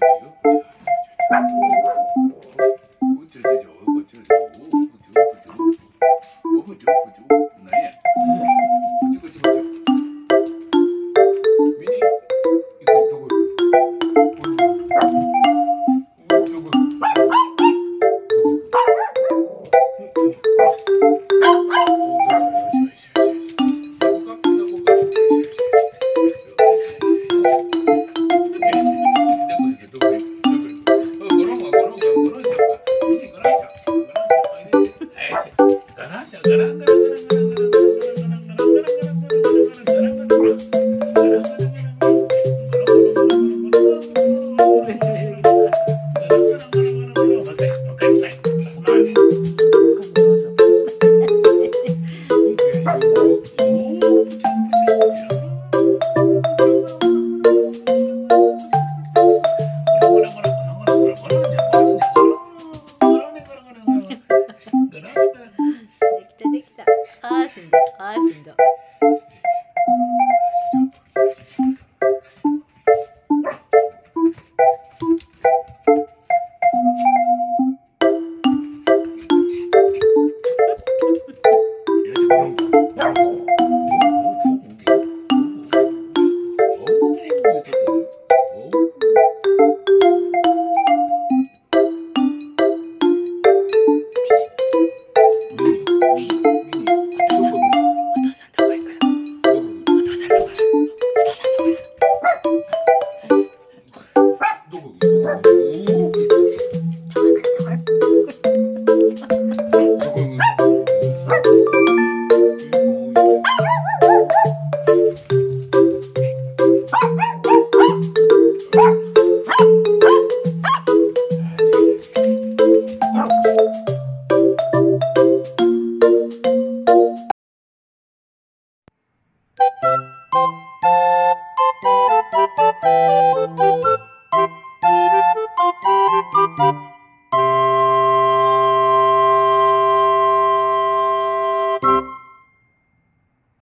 어쩌죠 어쩌죠 어쩌죠 어쩌죠 어쩌죠 어쩌죠 Dadah.